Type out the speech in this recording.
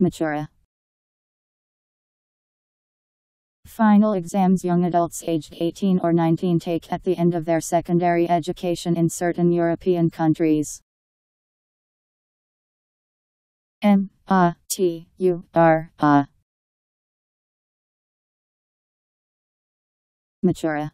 Matura. Final exams young adults aged 18 or 19 take at the end of their secondary education in certain European countries. M A T U R A Matura